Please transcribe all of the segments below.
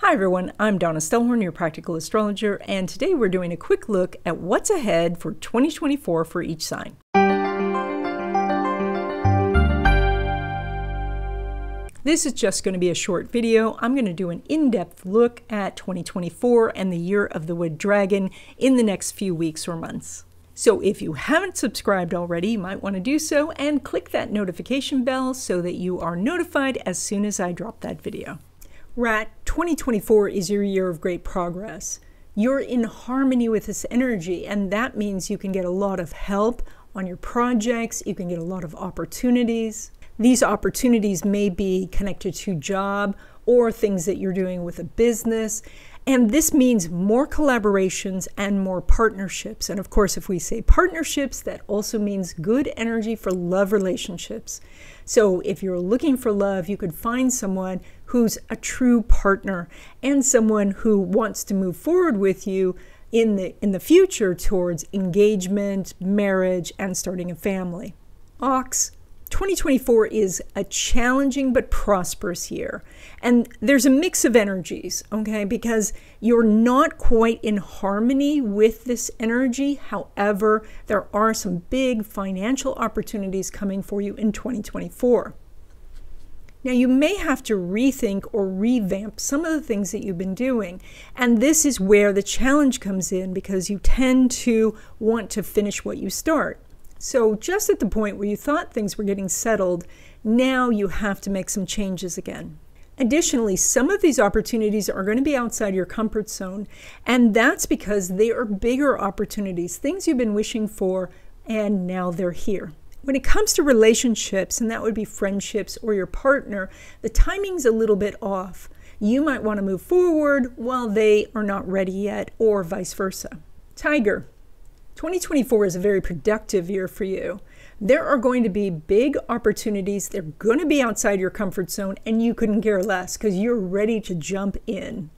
Hi everyone, I'm Donna Stellhorn, your practical astrologer, and today we're doing a quick look at what's ahead for 2024 for each sign. This is just going to be a short video. I'm going to do an in-depth look at 2024 and the year of the wood dragon in the next few weeks or months. So if you haven't subscribed already, you might want to do so and click that notification bell so that you are notified as soon as I drop that video. Rat, 2024 is your year of great progress. You're in harmony with this energy, and that means you can get a lot of help on your projects, you can get a lot of opportunities. These opportunities may be connected to job or things that you're doing with a business. And this means more collaborations and more partnerships. And of course, if we say partnerships, that also means good energy for love relationships. So if you're looking for love, you could find someone who's a true partner and someone who wants to move forward with you in the in the future towards engagement, marriage, and starting a family. Ox 2024 is a challenging but prosperous year. And there's a mix of energies, okay, because you're not quite in harmony with this energy. However, there are some big financial opportunities coming for you in 2024. Now, you may have to rethink or revamp some of the things that you've been doing. And this is where the challenge comes in because you tend to want to finish what you start. So, just at the point where you thought things were getting settled, now you have to make some changes again. Additionally, some of these opportunities are going to be outside your comfort zone, and that's because they are bigger opportunities, things you've been wishing for, and now they're here. When it comes to relationships, and that would be friendships or your partner, the timing's a little bit off. You might want to move forward while they are not ready yet, or vice versa. Tiger, 2024 is a very productive year for you. There are going to be big opportunities. They're going to be outside your comfort zone, and you couldn't care less because you're ready to jump in.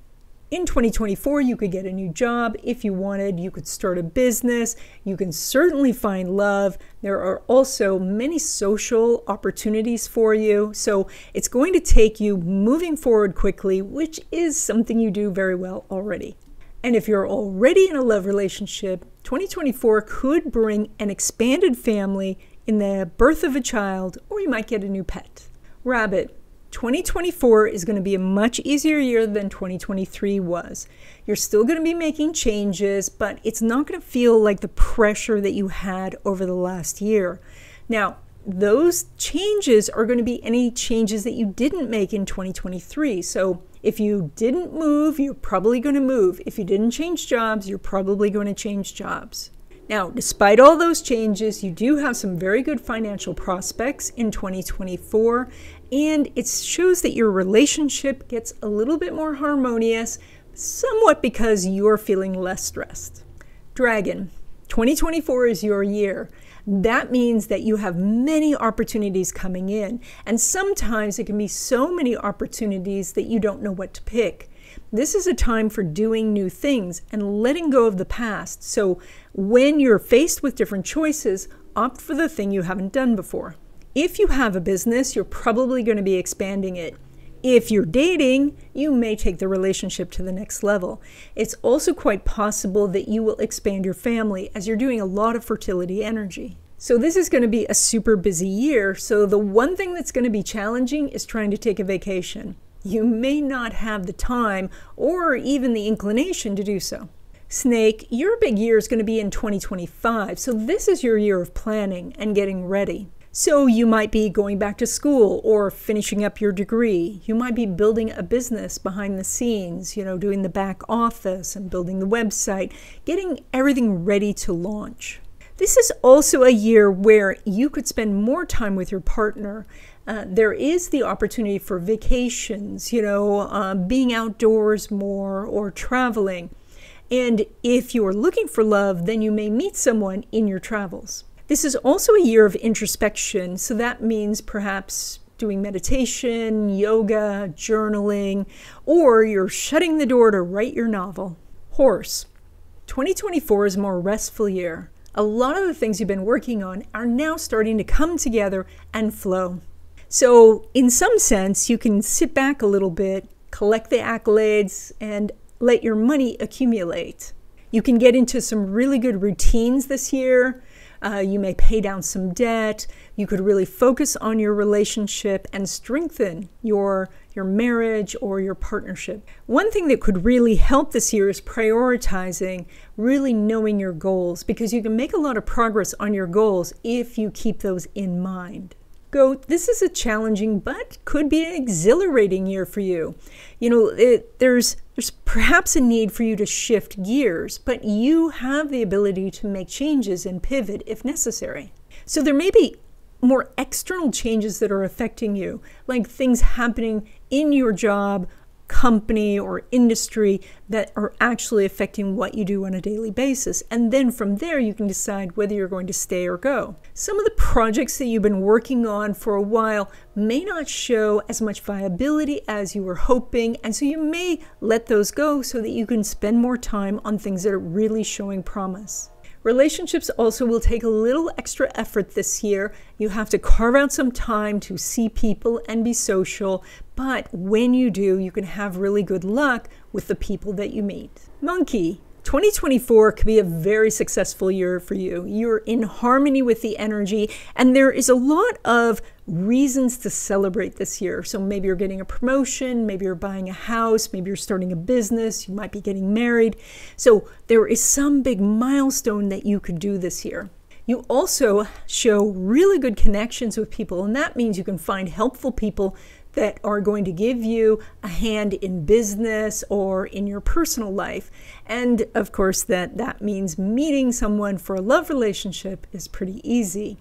In 2024, you could get a new job if you wanted. You could start a business. You can certainly find love. There are also many social opportunities for you. So it's going to take you moving forward quickly, which is something you do very well already. And if you're already in a love relationship, 2024 could bring an expanded family in the birth of a child, or you might get a new pet. Rabbit, 2024 is going to be a much easier year than 2023 was. You're still going to be making changes, but it's not going to feel like the pressure that you had over the last year. Now, those changes are going to be any changes that you didn't make in 2023. So if you didn't move, you're probably going to move. If you didn't change jobs, you're probably going to change jobs. Now, despite all those changes, you do have some very good financial prospects in 2024, and it shows that your relationship gets a little bit more harmonious, somewhat because you're feeling less stressed. Dragon, 2024 is your year that means that you have many opportunities coming in. And sometimes it can be so many opportunities that you don't know what to pick. This is a time for doing new things and letting go of the past. So when you're faced with different choices, opt for the thing you haven't done before. If you have a business, you're probably going to be expanding it. If you're dating, you may take the relationship to the next level. It's also quite possible that you will expand your family as you're doing a lot of fertility energy. So, this is going to be a super busy year. So, the one thing that's going to be challenging is trying to take a vacation. You may not have the time or even the inclination to do so. Snake, your big year is going to be in 2025. So, this is your year of planning and getting ready. So you might be going back to school or finishing up your degree. You might be building a business behind the scenes, you know, doing the back office and building the website, getting everything ready to launch. This is also a year where you could spend more time with your partner. Uh, there is the opportunity for vacations, you know, uh, being outdoors more or traveling. And if you're looking for love, then you may meet someone in your travels. This is also a year of introspection, so that means perhaps doing meditation, yoga, journaling, or you're shutting the door to write your novel. Horse. 2024 is a more restful year. A lot of the things you've been working on are now starting to come together and flow. So, in some sense, you can sit back a little bit collect the accolades, and let your money accumulate. You can get into some really good routines this year. Uh, you may pay down some debt. You could really focus on your relationship and strengthen your your marriage or your partnership. One thing that could really help this year is prioritizing, really knowing your goals because you can make a lot of progress on your goals if you keep those in mind. Goat, this is a challenging but could be an exhilarating year for you. You know, it, there's there's perhaps a need for you to shift gears, but you have the ability to make changes and pivot if necessary. So there may be more external changes that are affecting you, like things happening in your job company or industry that are actually affecting what you do on a daily basis. And then from there, you can decide whether you're going to stay or go. Some of the projects that you've been working on for a while may not show as much viability as you were hoping. And so you may let those go so that you can spend more time on things that are really showing promise. Relationships also will take a little extra effort this year. You have to carve out some time to see people and be social, but when you do, you can have really good luck with the people that you meet. Monkey, 2024 could be a very successful year for you. You're in harmony with the energy, and there is a lot of reasons to celebrate this year. So maybe you're getting a promotion, maybe you're buying a house, maybe you're starting a business, you might be getting married. So there is some big milestone that you could do this year. You also show really good connections with people, and that means you can find helpful people that are going to give you a hand in business or in your personal life. And of course, that, that means meeting someone for a love relationship is pretty easy.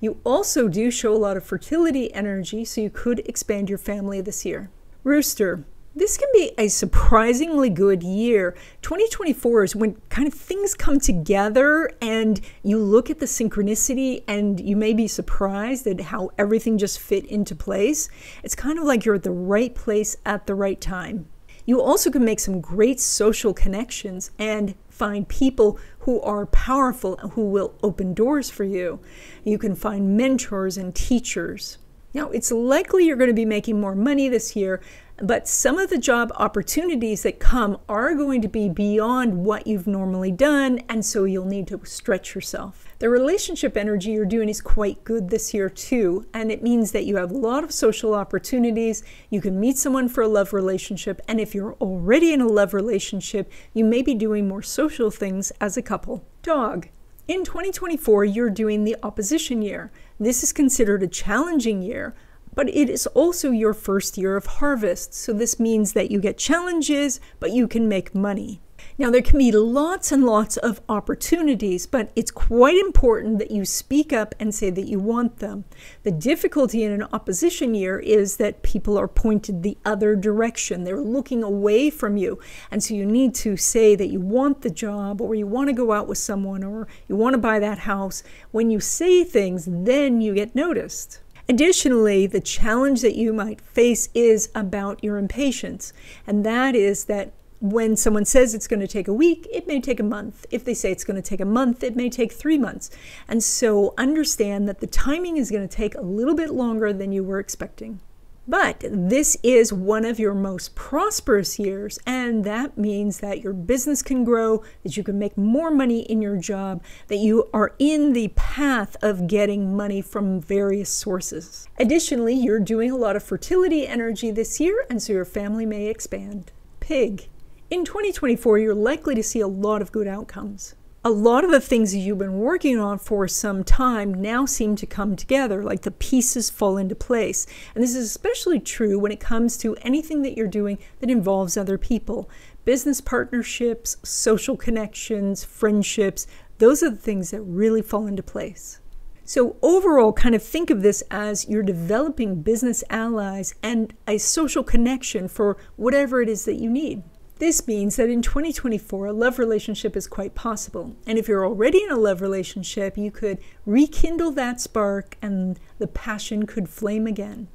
You also do show a lot of fertility energy, so you could expand your family this year. Rooster, this can be a surprisingly good year. 2024 is when kind of things come together and you look at the synchronicity and you may be surprised at how everything just fit into place. It's kind of like you're at the right place at the right time. You also can make some great social connections and find people who are powerful who will open doors for you. You can find mentors and teachers. Now, it's likely you're going to be making more money this year, but some of the job opportunities that come are going to be beyond what you've normally done, and so you'll need to stretch yourself. The relationship energy you're doing is quite good this year, too, and it means that you have a lot of social opportunities. You can meet someone for a love relationship, and if you're already in a love relationship, you may be doing more social things as a couple. Dog. In 2024, you're doing the opposition year. This is considered a challenging year, but it is also your first year of harvest. So this means that you get challenges, but you can make money. Now, there can be lots and lots of opportunities, but it's quite important that you speak up and say that you want them. The difficulty in an opposition year is that people are pointed the other direction. They're looking away from you. And so you need to say that you want the job or you want to go out with someone or you want to buy that house. When you say things, then you get noticed. Additionally, the challenge that you might face is about your impatience, and that is that when someone says it's going to take a week, it may take a month. If they say it's going to take a month, it may take three months. And so understand that the timing is going to take a little bit longer than you were expecting. But this is one of your most prosperous years, and that means that your business can grow, that you can make more money in your job, that you are in the path of getting money from various sources. Additionally, you're doing a lot of fertility energy this year, and so your family may expand. Pig. In 2024, you're likely to see a lot of good outcomes a lot of the things that you've been working on for some time now seem to come together, like the pieces fall into place. And this is especially true when it comes to anything that you're doing that involves other people. Business partnerships, social connections, friendships, those are the things that really fall into place. So, overall, kind of think of this as you're developing business allies and a social connection for whatever it is that you need. This means that in 2024, a love relationship is quite possible. And if you're already in a love relationship, you could rekindle that spark and the passion could flame again.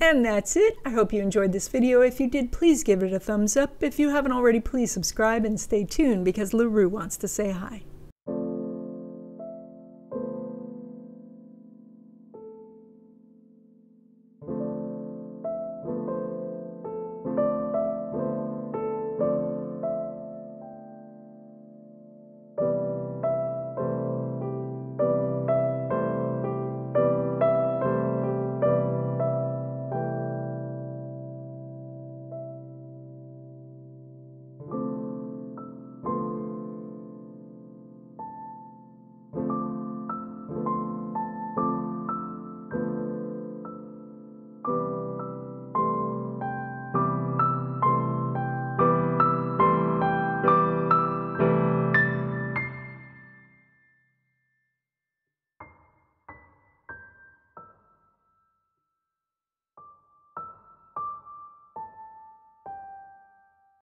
And that's it. I hope you enjoyed this video. If you did, please give it a thumbs up. If you haven't already, please subscribe and stay tuned because LaRue wants to say hi.